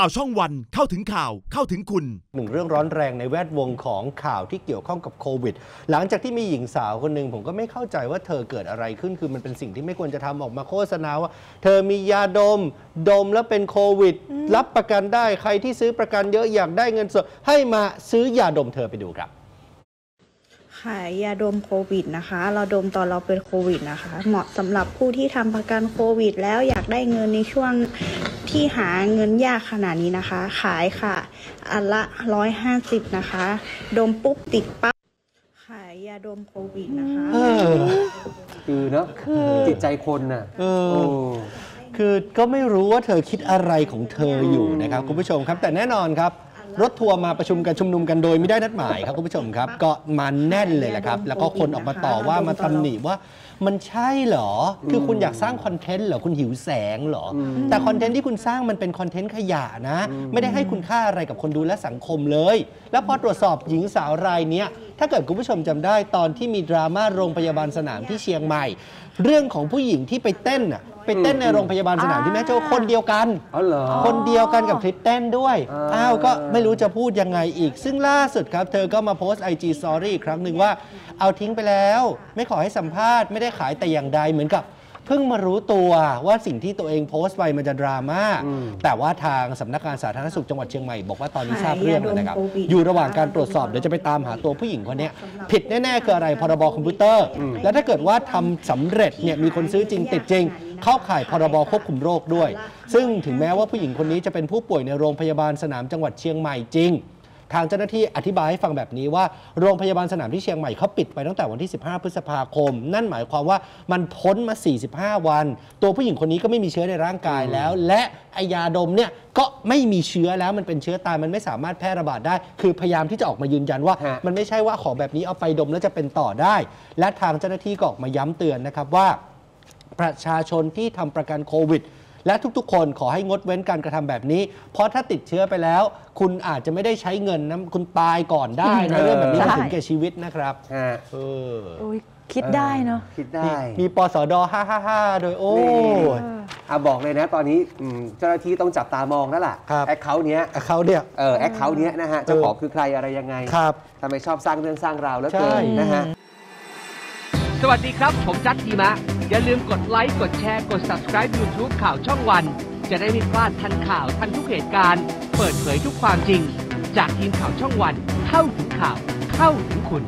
ข่าวช่องวันเข้าถึงข่าวเข้าถึงคุณหนึ่งเรื่องร้อนแรงในแวดวงของข่าวที่เกี่ยวข้องกับโควิด หลังจากที่มีหญิงสาวคนหนึ่งผมก็ไม่เข้าใจว่าเธอเกิดอะไรขึ้น คือมันเป็นสิ่งที่ไม่ควรจะทำออกมาโฆษณาว่า เธอมียาดม ดมแล้วเป็นโควิด รับประกันได้ใครที่ซื้อประกันเยอะอยากได้เงินสดให้มาซื้อยาดมเธอไปดูครับ ขายยาดมโควิดนะคะ เราดมตอนเราเป็นโควิดนะคะ เหมาะสำหรับผู้ที่ทำประกันโควิด แล้วอยากได้เงินในช่วงที่หาเงินยากขนาดนี้นะคะ ขายค่ะ อันละร้อยห้าสิบนะคะ ดมปุ๊บติดปั๊บขายยาดมโควิดนะคะ เออคือเนาะจิตใจคนน่ะเออ โอ้คือก็ไม่รู้ว่าเธอคิดอะไรของเธออยู่นะครับคุณผู้ชมครับ แต่แน่นอนครับ รถทัวร์มาประชุมกันชุมนุมกันโดยไม่ได้นัดหมายครับคุณผู้ชมครับก็มาแน่นเลยแหละครับ แล้วก็คนออกมาต่อว่ามาตำหนิว่ามันใช่เหรอ คือคุณอยากสร้างคอนเทนต์เหรอ คุณหิวแสงเหรอ แต่คอนเทนต์ที่คุณสร้างมันเป็นคอนเทนต์ขยะนะ ไม่ได้ให้คุณค่าอะไรกับคนดูและสังคมเลย แล้วพอตรวจสอบหญิงสาวรายเนี้ยถ้าเกิดคุณผู้ชมจำได้ตอนที่มีดราม่าโรงพยาบาลสนามที่เชียงใหม่ เรื่องของผู้หญิงที่ไปเต้นน่ะ ไปเต้นในโรงพยาบาลสนามที่แม่โจ้คนเดียวกัน อ๋อเหรอ คนเดียวกันกับคลิปเต้นด้วยอ่า อ้าวก็ไม่รู้จะพูดยังไงอีก ซึ่งล่าสุดครับ เธอก็มาโพสต์ IG Story อีกครั้งหนึ่งว่า เอาทิ้งไปแล้ว ไม่ขอให้สัมภาษณ์ไม่ได้ขายแต่อย่างใดเหมือนกับ เพิ่งมารู้ตัวว่าสิ่งที่ตัวเองโพสต์ไปมันจะดราม่าแต่ว่าทางสำนักงานสาธารณสุขจังหวัดเชียงใหม่บอกว่าตอนนี้ทราบเรื่องแล้วนะครับอยู่ระหว่างการตรวจสอบเดี๋ยวจะไปตามหาตัวผู้หญิงคนเนี้ยผิดแน่ๆคืออะไรพรบคอมพิวเตอร์ แล้วถ้าเกิดว่าทำสำเร็จเนี่ยมีคนซื้อจริงติดจริง เข้าข่ายพรบควบคุมโรคด้วย ซึ่งถึงแม้ว่าผู้หญิงคนนี้จะเป็นผู้ป่วยในโรงพยาบาลสนามจังหวัดเชียงใหม่จริง ทางเจ้าหน้าที่อธิบายให้ฟังแบบนี้ว่าโรงพยาบาลสนามที่เชียงใหม่เขาปิดไปตั้งแต่วันที่ 15 พฤษภาคม นั่นหมายความว่ามันพ้นมา 45 วัน ตัวผู้หญิงคนนี้ก็ไม่มีเชื้อในร่างกายแล้ว และไอยาดมเนี่ยก็ไม่มีเชื้อแล้วมันเป็นเชื้อตายมันไม่สามารถแพร่ระบาดได้ คือพยายามที่จะออกมายืนยันว่า ฮะ มันไม่ใช่ว่าของแบบนี้เอาไปดมแล้วจะเป็นต่อได้ และทางเจ้าหน้าที่ก็ออกมาย้ำเตือนนะครับว่า ประชาชนที่ทำประกันโควิด และทุกๆ คนขอให้งดเว้นการกระทำแบบนี้ เพราะถ้าติดเชื้อไปแล้ว คุณอาจจะไม่ได้ใช้เงินนะคุณตายก่อนได้นะเออเรื่องแบบนี้มันใช่ถึงแก่ชีวิตนะครับฮะเออโอ้ยคิดได้เนาะ คิดได้มีมีปสด555 โดยโอ้ย อะบอกเลยนะ ตอนนี้อืมเจ้าหน้าที่ต้องจับตามองแล้วล่ะครับ account เนี้ยเขาเนี่ย เออ account เนี้ยนะฮะเจ้าของคือใครอะไรยังไงครับ ทำไมชอบสร้างเรื่องสร้างราวแล้วใช่เกินนะฮะ สวัสดีครับ ผมจัดทีมะ อย่าลืมกดไลค์ กดแชร์ กด subscribe YouTube ข่าวช่องวัน จะได้ไม่พลาดทันข่าวทันทุกเหตุการณ์ เปิดเผยทุกความจริง จากทีมข่าวช่องวัน เข้าถึงข่าว เข้าถึงคุณ